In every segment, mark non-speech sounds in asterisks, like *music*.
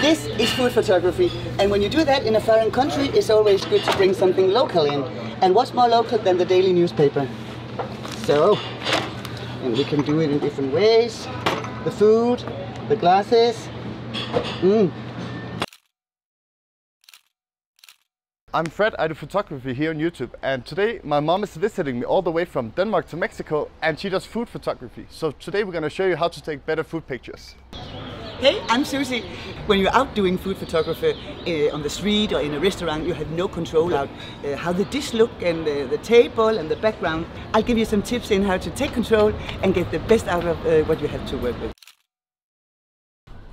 This is food photography, and when you do that in a foreign country, it's always good to bring something local in. And what's more local than the daily newspaper? So, and we can do it in different ways. The food, the glasses. Mm. I'm Fred, I do photography here on YouTube and today my mom is visiting me all the way from Denmark to Mexico and she does food photography. So today we're going to show you how to take better food pictures. Hey, I'm Susie. When you're out doing food photography uh, on the street or in a restaurant, you have no control out uh, how the dish look and uh, the table and the background. I'll give you some tips in how to take control and get the best out of uh, what you have to work with.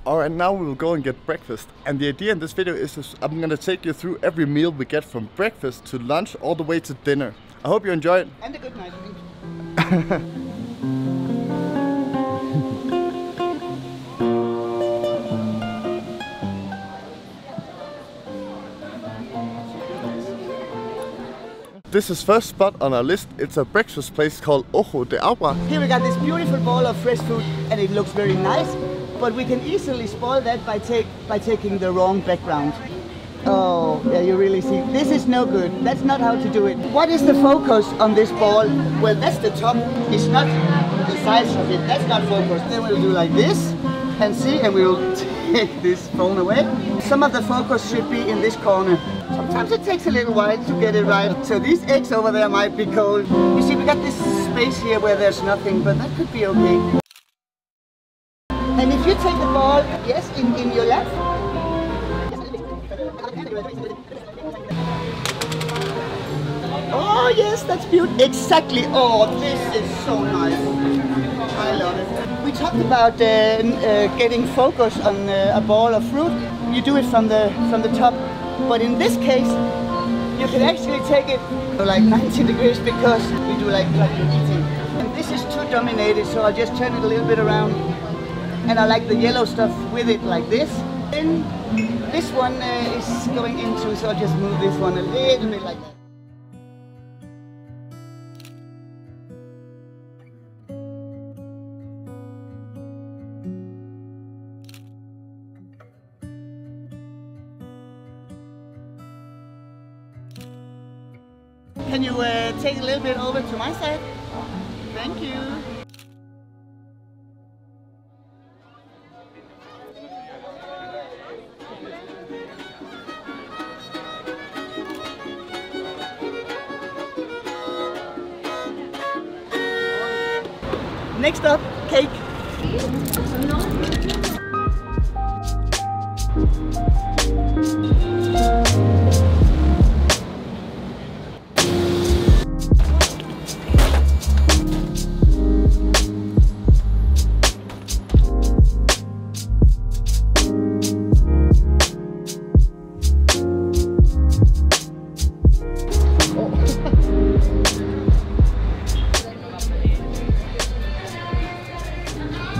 Alright, now we will go and get breakfast. And the idea in this video is I'm gonna take you through every meal we get from breakfast to lunch all the way to dinner. I hope you enjoy it. And a good night. *laughs* This is first spot on our list. It's a breakfast place called Ojo de Agua. Here we got this beautiful bowl of fresh food and it looks very nice, but we can easily spoil that by, take, by taking the wrong background. Oh, yeah, you really see. This is no good. That's not how to do it. What is the focus on this ball? Well, that's the top. It's not the size of it. That's not focus. Then we'll do like this and see, and we'll *laughs* take this phone away. Some of the focus should be in this corner. Sometimes it takes a little while to get it right. So these eggs over there might be cold. You see, we got this space here where there's nothing, but that could be okay. And if you take the ball, yes, in, in your lap. Oh yes, that's beautiful. Exactly. Oh, this is so nice. I love it. We talked about uh, uh, getting focus on uh, a ball of fruit. You do it from the from the top, but in this case, you can actually take it for like *laughs* 90 degrees because we do like like eating. And this is too dominated, so I'll just turn it a little bit around. And I like the yellow stuff with it like this. Then this one uh, is going into, so I'll just move this one a little bit like that. Uh, take a little bit over to my side? Thank you.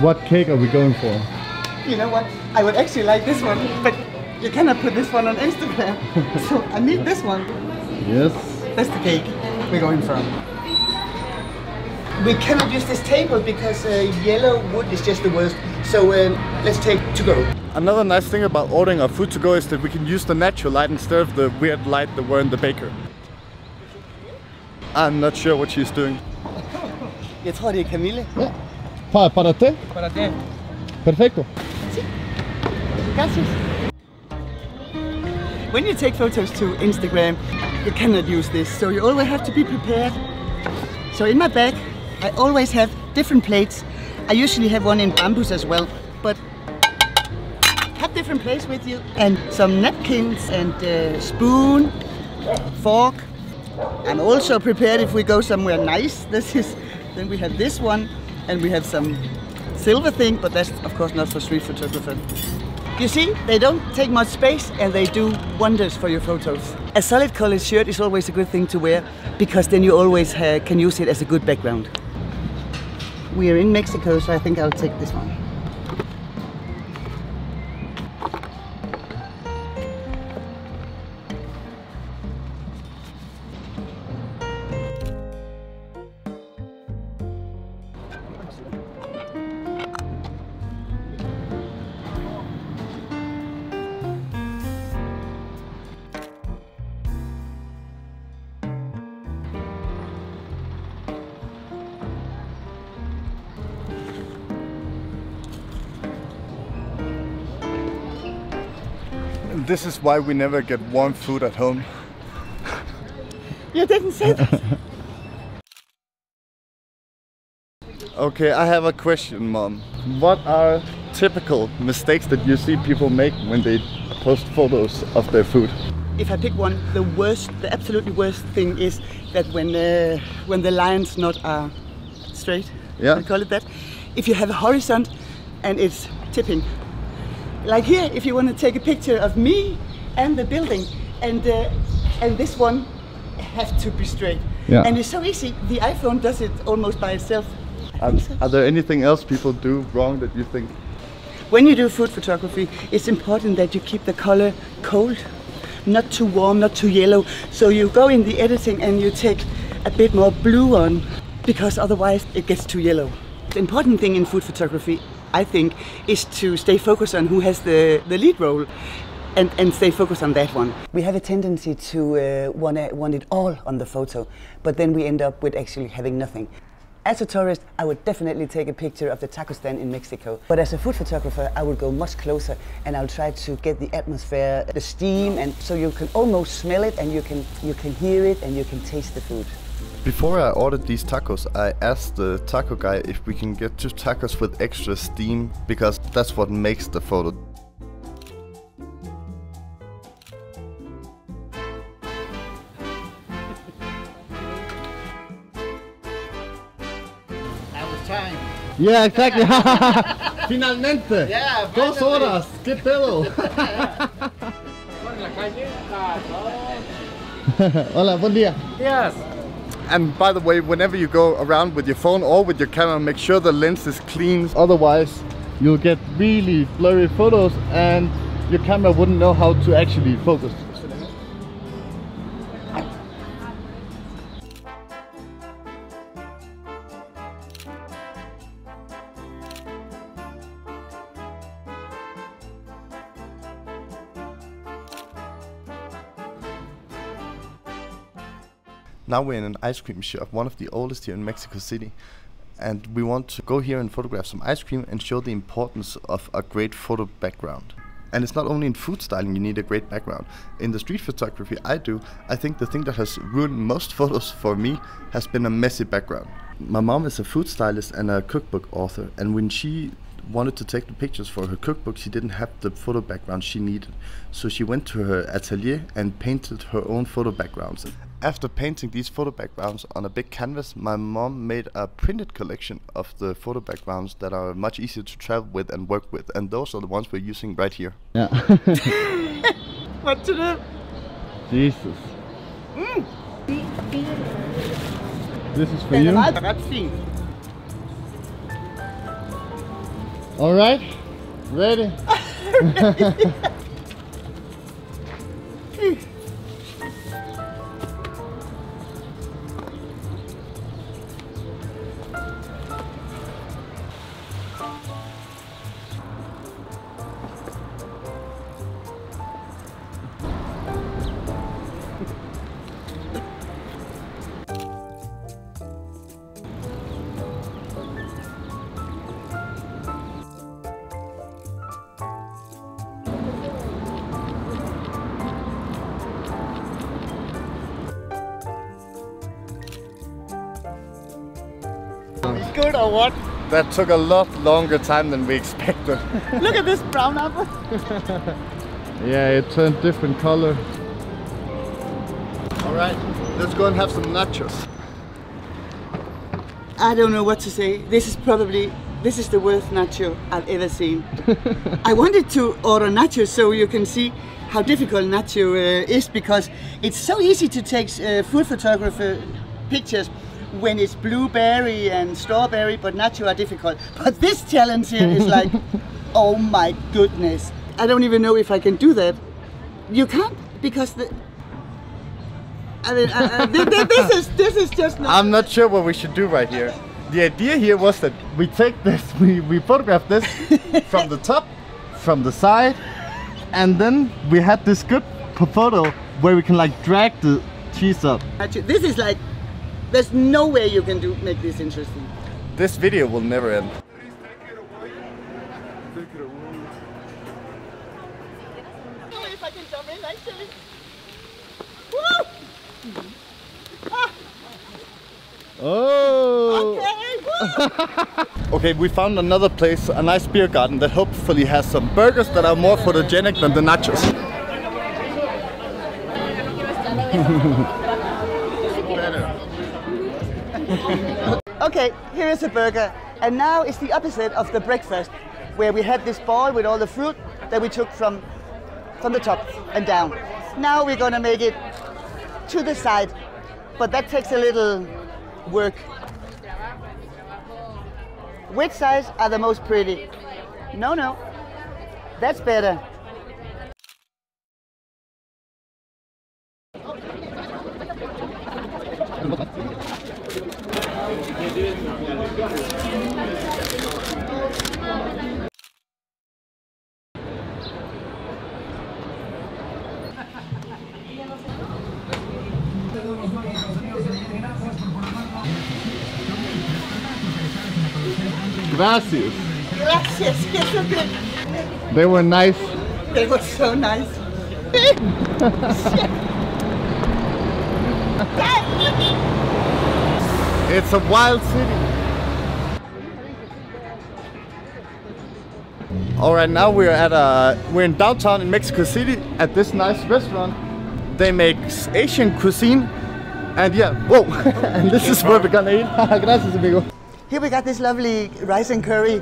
What cake are we going for? You know what? I would actually like this one, but you cannot put this one on Instagram. *laughs* so I need this one. Yes. That's the cake we're going for. We cannot use this table because uh, yellow wood is just the worst. So um, let's take to go. Another nice thing about ordering our food to go is that we can use the natural light instead of the weird light that were in the baker. I'm not sure what she's doing. Jeg tror det er Camille. Ja. Pa, para te? Para te. Perfecto. Gracias. When you take photos to Instagram, you cannot use this, so you always have to be prepared. So in my bag, I always have different plates. I usually have one in bamboos as well, but have different plates with you and some napkins and uh, spoon, fork. I'm also prepared if we go somewhere nice. *laughs* This is then we have this one and we have some silver thing, but that's of course not for street photographer. You see, they don't take much space and they do wonders for your photos. A solid colored shirt is always a good thing to wear because then you always uh, can use it as a good background. We are in Mexico, so I think I'll take this one. This is why we never get warm food at home. You didn't say that. Okay, I have a question, Mom. What are typical mistakes that you see people make when they post photos of their food? if I pick one, the worst, the absolutely worst thing is that when uh, when the lines not are straight, Yeah. I call it that. If you have a horizon and it's tipping, like here, if you want to take a picture of me and the building, and uh, and this one have to be straight, Yeah. and it's so easy. The iPhone does it almost by itself. Are, so. are there anything else people do wrong that you think? When you do food photography, it's important that you keep the color cold, not too warm, not too yellow. So you go in the editing and you take a bit more blue on, because otherwise it gets too yellow. The important thing in food photography, I think, is to stay focused on who has the, the lead role. And, and stay focused on that one. We have a tendency to uh, want, want it all on the photo, but then we end up with actually having nothing. As a tourist, I would definitely take a picture of the taco stand in Mexico. But as a food photographer, I would go much closer and I'll try to get the atmosphere, the steam, and so you can almost smell it and you can you can hear it and you can taste the food. Before I ordered these tacos, I asked the taco guy if we can get two tacos with extra steam because that's what makes the photo. That was time. Yeah, exactly. *laughs* Finalmente. Yeah, Dos horas. ¿Qué pedo? *laughs* Hola, buen día. Yes. And by the way, whenever you go around with your phone or with your camera, make sure the lens is clean. Otherwise, you'll get really blurry photos and your camera wouldn't know how to actually focus. Now we're in an ice cream shop, one of the oldest here in Mexico City. And we want to go here and photograph some ice cream and show the importance of a great photo background. And it's not only in food styling you need a great background. In the street photography I do, I think the thing that has ruined most *laughs* photos for me has been a messy background. My mom is a food stylist and a cookbook author, and when she wanted to take the pictures for her cookbook, she didn't have the photo background she needed. So she went to her atelier and painted her own photo backgrounds. After painting these photo backgrounds on a big canvas, my mom made a printed collection of the photo backgrounds that are much easier to travel with and work with, and those are the ones we're using right here. Ja. *laughs* What to do? Jesus. Mm. This is for you. meget ret fin. All right. Ready? *laughs* *laughs* Good or what? That took a lot longer time than we expected. *laughs* Look at this brown apple. *laughs* Yeah, it turned different color. Alright, let's go and have some nachos. I don't know what to say. This is probably this is the worst nacho I've ever seen. *laughs* I wanted to order nachos so you can see how difficult nacho uh, is because it's so easy to take uh, food photographer pictures when it's blueberry and strawberry, but nacho are difficult. But this challenge here is like, *laughs* oh my goodness! I don't even know if I can do that. You can't because the. I mean, th- th- this is this is just not. I'm not sure what we should do right here. The idea here was that we take this, *laughs* we, we photograph this *laughs* from the top, from the side, and then we had this good photo where we can like drag the cheese up. Actually, This is like, there's no way you can do make this interesting. This video will never end. if I can jump in actually. Woo! Oh! Okay! Okay, we found another place, a nice beer garden that hopefully has some burgers that are more photogenic than the nachos. *laughs* Okay, here is a burger. And now it's the opposite of the breakfast, where we had this ball with all the fruit that we took from, from the top and down. Now we're gonna make it to the side, but that takes a little work. Which sides are the most pretty? No, no. That's better. Gracias. Gracias. They were nice. They were so nice. *laughs* It's a wild city. All right, now we're at a we're in downtown in Mexico City at this nice restaurant. They make Asian cuisine, and yeah, whoa! *laughs* and this is where we're gonna eat. *laughs* Gracias, amigo. Here we got this lovely rice and curry.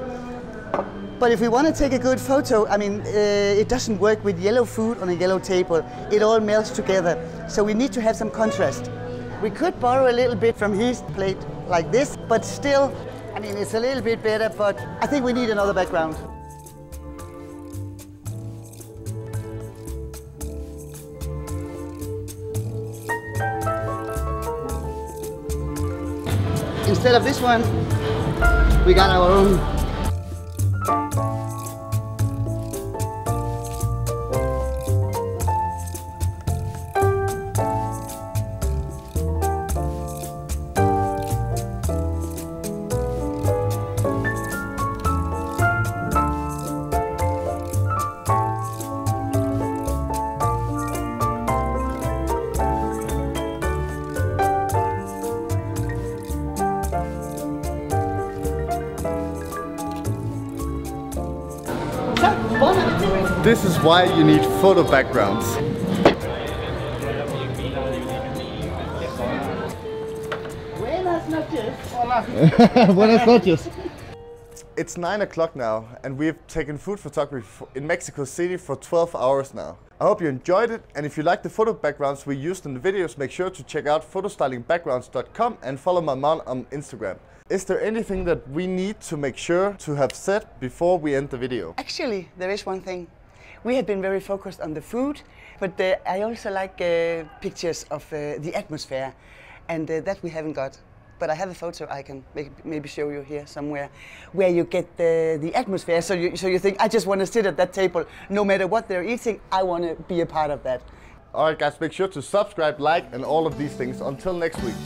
But if we want to take a good photo, I mean, uh, it doesn't work with yellow food on a yellow table. It all melts together. So we need to have some contrast. We could borrow a little bit from his plate like this, but still, I mean, it's a little bit better, but I think we need another background. Instead of this one, we got our own. This is why you need photo backgrounds. Buenas *laughs* noches. Buenas noches. It's 9 o'clock now, and we've taken food photography in Mexico City for 12 hours now. I hope you enjoyed it, and if you like the photo backgrounds we used in the videos, make sure to check out photostylingbackgrounds.com and follow my mom on Instagram. Is there anything that we need to make sure to have said before we end the video? Actually, there is one thing. We had been very focused on the food, but uh, I also like uh, pictures of uh, the atmosphere, and uh, that we haven't got. But I have a photo I can maybe, maybe show you here somewhere, where you get the, the atmosphere. So you, so you think, I just want to sit at that table, no matter what they're eating, I want to be a part of that. Alright guys, make sure to subscribe, like and all of these things. Until next week.